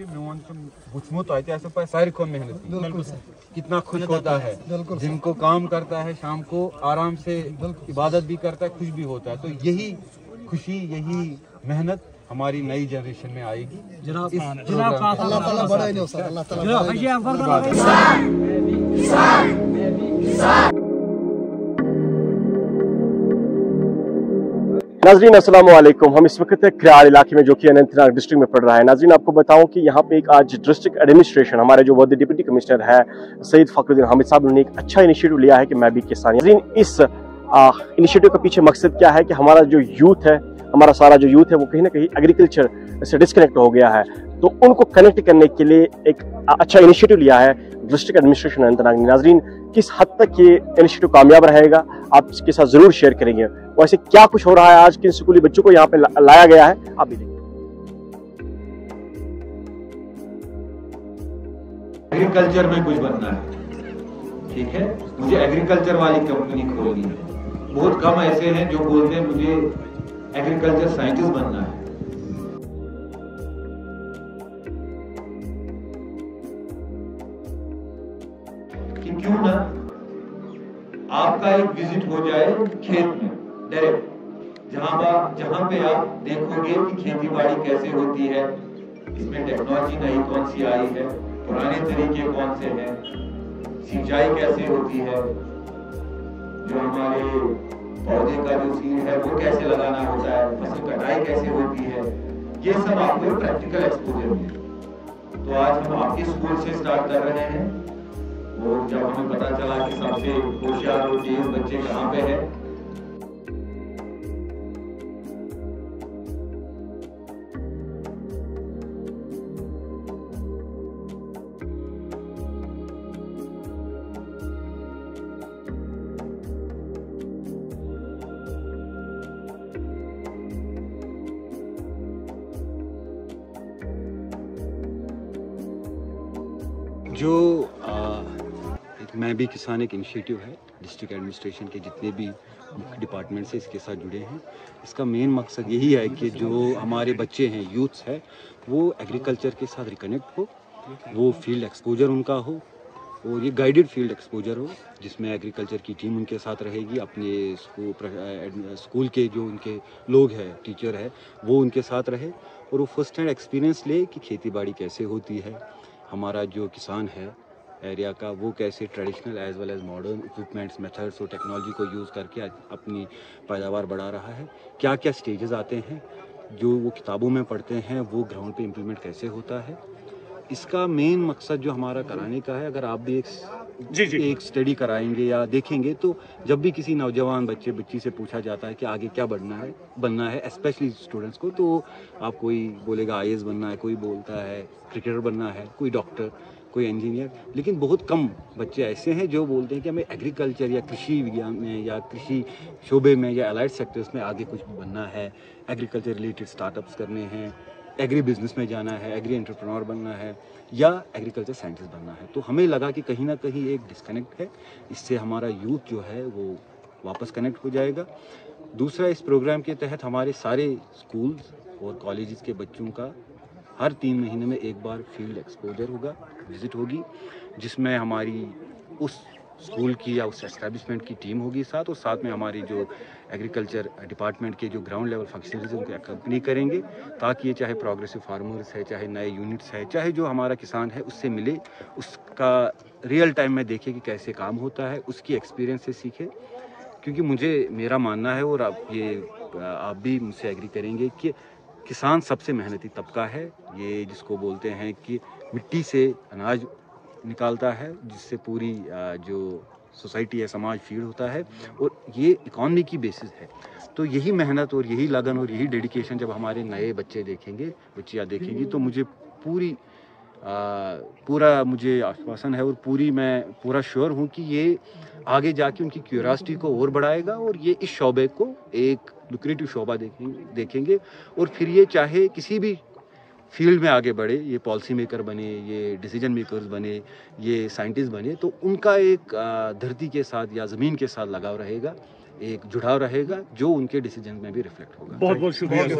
Maven बुझमत होते ऐसे पर सारी को। मेहनत कितना खुश होता है। जिनको काम करता है शाम को आराम से इबादत भी करता है खुश भी होता है। तो यही खुशी यही मेहनत हमारी नई जनरेशन में आएगी। जनाब जनाब अल्लाह ताला बड़ा नाजरीन वालेकुम हम इस वक्त क्रियाल इलाके में जो कि अनंतनाग डिस्ट्रिक्ट में पड़ रहा है। नाजरीन, आपको बताऊँ कि यहाँ पे एक आज डिस्ट्रिक्ट एडमिनिस्ट्रेशन, हमारे जो वर्दी डिप्टी कमिश्नर है, सईद फखरुद्दीन हामिद साहब ने एक अच्छा इनिशिएटिव लिया है कि मैं भी किसान नाजरीन, इस इनिशिएटिव के पीछे मकसद क्या है कि हमारा जो यूथ है, हमारा सारा जो यूथ है, वो कहीं ना कहीं एग्रीकल्चर से डिस्कनेक्ट हो गया है। तो उनको कनेक्ट करने के लिए एक अच्छा इनिशिएटिव लिया है डिस्ट्रिक्ट एडमिनिस्ट्रेशन अनंतनाग नाजरीन, किस हद तक ये इनिशिएटिव कामयाब रहेगा, आप इसके साथ ज़रूर शेयर करेंगे। वैसे क्या कुछ हो रहा है आज किन स्कूली बच्चों को यहाँ पे लाया गया है? आप भी देखिए। एग्रीकल्चर में कुछ बनना है। ठीक है? मुझे एग्रीकल्चर वाली कंपनी खोलनी है। बहुत कम ऐसे हैं जो बोलते हैं मुझे एग्रीकल्चर साइंटिस्ट बनना है। क्यों ना आपका एक विज़िट हो जाए खेत में डायरेक्ट जहाँ जहाँ पे आप देखोगे कि खेती बाड़ी कैसे होती है, इसमें टेक्नोलॉजी नई कौन सी आई है, पुराने तरीके कौन से हैं, सिंचाई कैसे होती है, जो हमारे पौधे का जो सीड है, वो कैसे लगाना होता है, फ़सल कटाई कैसे होती है, ये सब आपको प्रैक्टिकल एक्सपोजर मिले तो आज हम आपके स्कूल से स्टार्ट कर रहे हैं। और जब हमें पता चला कि सबसे होशियार और तेज बच्चे कहाँ पे हैं, जो मैं भी किसान एक इनिशिएटिव है डिस्ट्रिक्ट एडमिनिस्ट्रेशन के जितने भी मुख्य डिपार्टमेंट से इसके साथ जुड़े हैं। इसका मेन मकसद यही है कि जो हमारे बच्चे हैं यूथ्स है, वो एग्रीकल्चर के साथ रिकनेक्ट हो, वो फ़ील्ड एक्सपोजर उनका हो और ये गाइडेड फ़ील्ड एक्सपोजर हो, जिसमें एग्रीकल्चर की टीम उनके साथ रहेगी, अपने स्कूल के जो उनके लोग हैं टीचर है, वो उनके साथ रहे और वो फ़र्स्ट हैंड एक्सपीरियंस ले कि खेती बाड़ी कैसे होती है। हमारा जो किसान है एरिया का वो कैसे traditional as well as modern equipments methods और टेक्नोलॉजी को यूज़ करके अपनी पैदावार बढ़ा रहा है। क्या क्या स्टेजेस आते हैं जो वो किताबों में पढ़ते हैं वो ग्राउंड पे इम्प्लीमेंट कैसे होता है? इसका मेन मकसद जो हमारा कराने का है अगर आप भी एक जी जी। एक स्टडी कराएँगे या देखेंगे तो जब भी किसी नौजवान बच्चे बच्ची से पूछा जाता है कि आगे क्या बढ़ना है बनना है स्पेशली स्टूडेंट्स को तो आप कोई बोलेगा आई बनना है कोई बोलता है क्रिकेटर बनना है कोई डॉक्टर कोई इंजीनियर लेकिन बहुत कम बच्चे ऐसे हैं जो बोलते हैं कि हमें एग्रीकल्चर या कृषि विज्ञान में या कृषि शोबे में या अलाइड सेक्टर्स में आगे कुछ बनना है। एग्रीकल्चर रिलेटेड स्टार्टअप्स करने हैं एग्री बिज़नेस में जाना है एग्री एंटरप्रेन्योर बनना है, या एग्रीकल्चर साइंटिस्ट बनना है। तो हमें लगा कि कहीं ना कहीं एक डिस्कनेक्ट है, इससे हमारा यूथ जो है वो वापस कनेक्ट हो जाएगा। दूसरा, इस प्रोग्राम के तहत हमारे सारे स्कूल्स और कॉलेजेस के बच्चों का हर तीन महीने में एक बार फ़ील्ड एक्सपोजर होगा, विज़िट होगी, जिसमें हमारी उस स्कूल की या उस एस्टेब्लिशमेंट की टीम होगी साथ, और साथ में हमारी जो एग्रीकल्चर डिपार्टमेंट के जो ग्राउंड लेवल फंक्शनरीज उनको कंपनी करेंगे, ताकि ये चाहे प्रोग्रेसिव फार्मर्स है, चाहे नए यूनिट्स है, चाहे जो हमारा किसान है, उससे मिले, उसका रियल टाइम में देखे कि कैसे काम होता है, उसकी एक्सपीरियंस से सीखे। क्योंकि मुझे, मेरा मानना है, और आप ये, आप भी मुझसे एग्री करेंगे कि किसान सबसे मेहनती तबका है, ये जिसको बोलते हैं कि मिट्टी से अनाज निकालता है, जिससे पूरी जो सोसाइटी है समाज फ़ीड होता है, और ये इकॉनमी की बेसिस है। तो यही मेहनत और यही लगन और यही डेडिकेशन जब हमारे नए बच्चे देखेंगे, बच्चियाँ देखेंगी तो मुझे पूरी पूरा मुझे आश्वासन है और पूरी मैं पूरा श्योर हूँ कि ये आगे जाके उनकी क्यूरियासिटी को और बढ़ाएगा और ये इस शोबे को एक लुक्रेटिव शोबा देखेंगे देखेंगे और फिर ये चाहे किसी भी फ़ील्ड में आगे बढ़े ये पॉलिसी मेकर बने ये डिसीज़न मेकर्स बने ये साइंटिस्ट बने तो उनका एक धरती के साथ या ज़मीन के साथ लगाव रहेगा एक जुड़ाव रहेगा जो उनके डिसीज़न में भी रिफ्लेक्ट होगा। बहुत बहुत शुक्रिया